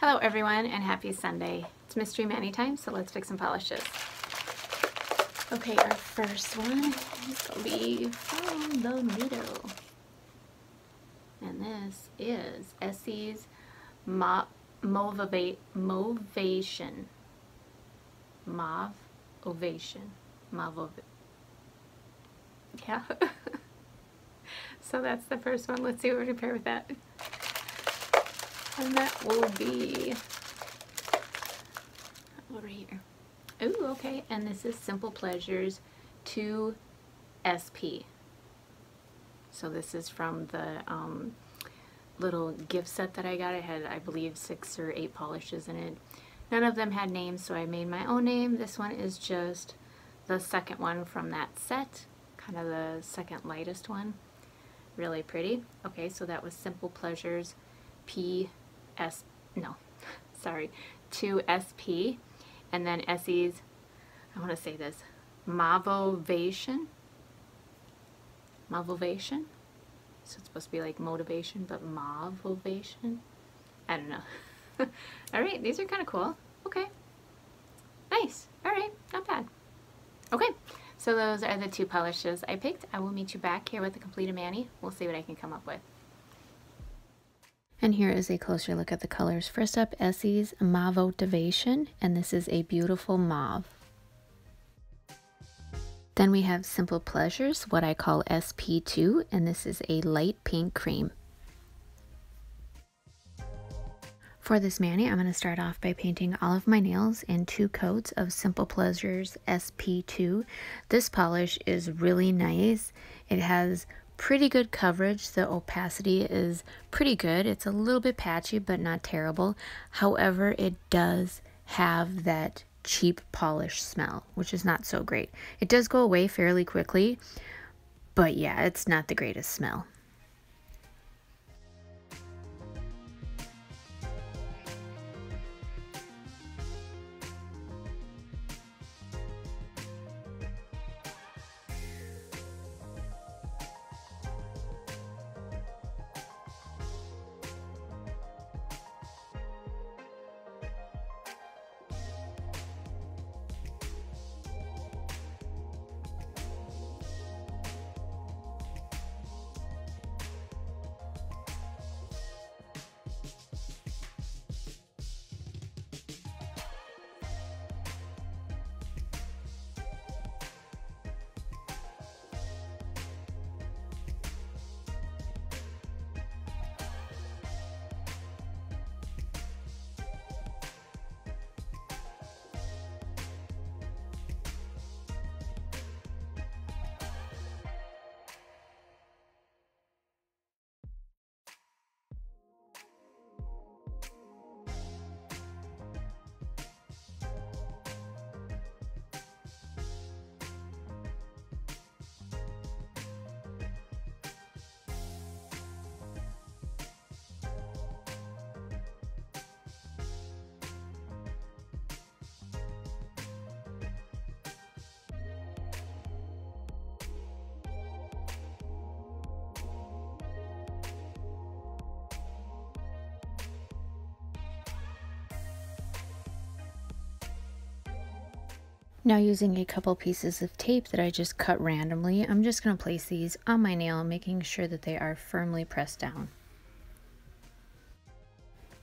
Hello everyone and happy Sunday. It's Mystery Mani time, so let's fix some polishes. Okay, our first one is going to be from the middle. And this is Essie's Mo Movation. Mauve Ovation. Mauve Yeah. so that's the first one. Let's see what we pair with that. And that will be over here. Oh, okay. And this is Simple Pleasures 2 SP. So this is from the um, little gift set that I got. I had, I believe, six or eight polishes in it. None of them had names, so I made my own name. This one is just the second one from that set, kind of the second lightest one. Really pretty. Okay, so that was Simple Pleasures P S, no, sorry, 2SP, and then Essie's, I want to say this, Mavovation, Mavovation, so it's supposed to be like motivation, but Mavovation, I don't know. all right, these are kind of cool. Okay, nice. All right, not bad. Okay, so those are the two polishes I picked. I will meet you back here with the completed mani. We'll see what I can come up with. And here is a closer look at the colors. First up, Essie's Mauvotivation, and this is a beautiful mauve. Then we have Simple Pleasures, what I call SP2, and this is a light pink cream. For this mani, I'm going to start off by painting all of my nails in two coats of Simple Pleasures SP2. This polish is really nice. It has pretty good coverage. The opacity is pretty good. It's a little bit patchy, but not terrible. However, it does have that cheap polish smell, which is not so great. It does go away fairly quickly, but yeah, it's not the greatest smell. Now using a couple pieces of tape that I just cut randomly, I'm just going to place these on my nail, making sure that they are firmly pressed down.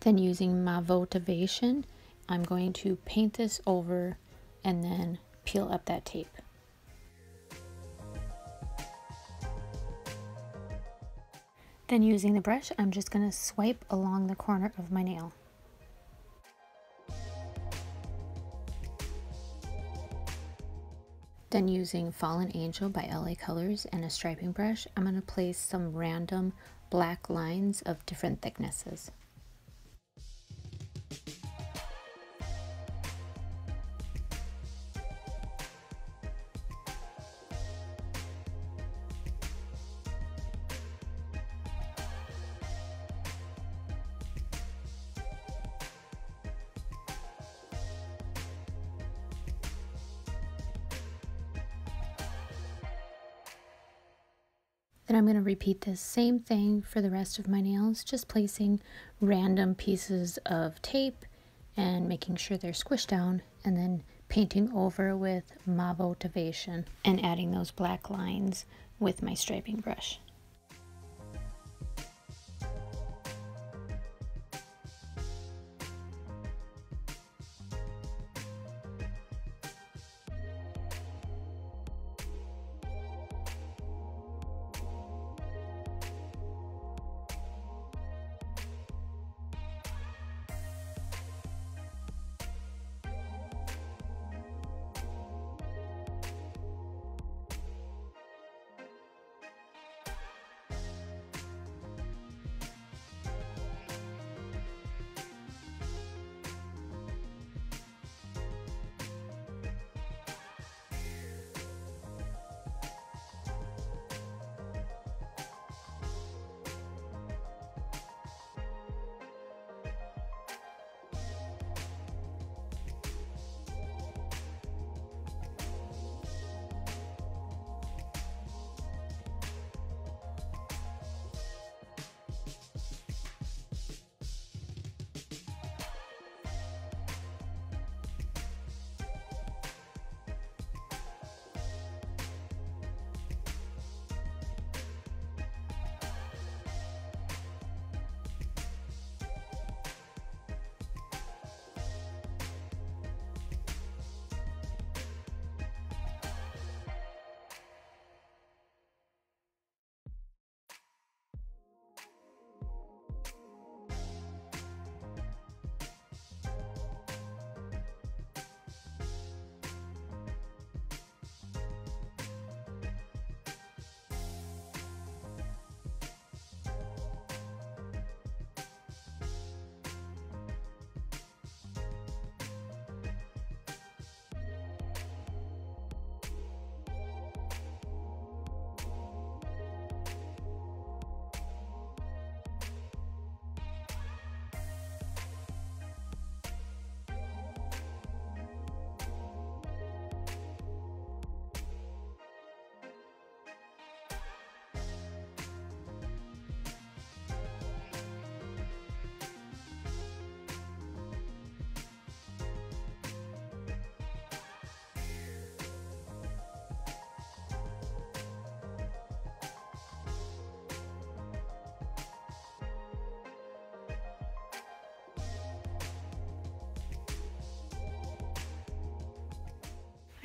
Then using my votivation, I'm going to paint this over and then peel up that tape. Then using the brush, I'm just going to swipe along the corner of my nail. Then using Fallen Angel by LA Colors and a striping brush, I'm going to place some random black lines of different thicknesses. And I'm going to repeat this same thing for the rest of my nails, just placing random pieces of tape and making sure they're squished down and then painting over with Mauvotivation and adding those black lines with my striping brush.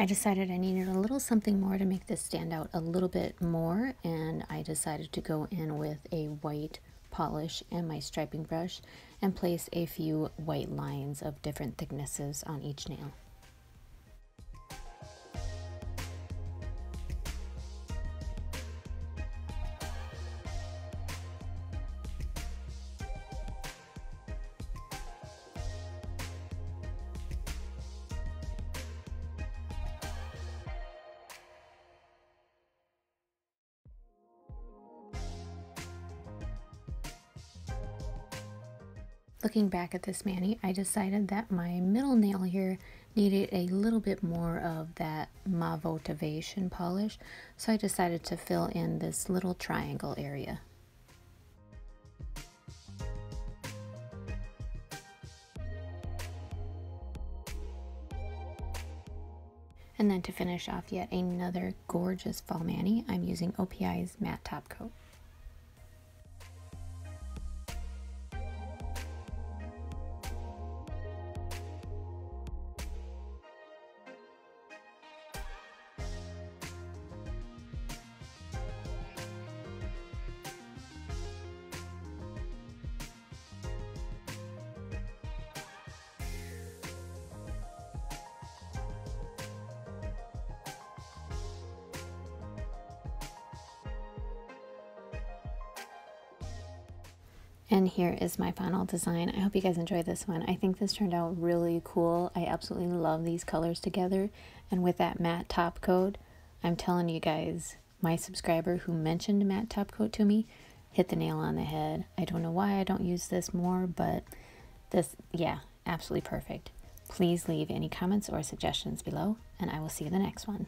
I decided I needed a little something more to make this stand out a little bit more and I decided to go in with a white polish and my striping brush and place a few white lines of different thicknesses on each nail. Looking back at this mani, I decided that my middle nail here needed a little bit more of that Mauvotivation polish, so I decided to fill in this little triangle area. And then to finish off yet another gorgeous fall mani, I'm using OPI's matte top coat. And here is my final design. I hope you guys enjoyed this one. I think this turned out really cool. I absolutely love these colors together. And with that matte top coat, I'm telling you guys, my subscriber who mentioned matte top coat to me hit the nail on the head. I don't know why I don't use this more, but this, yeah, absolutely perfect. Please leave any comments or suggestions below, and I will see you in the next one.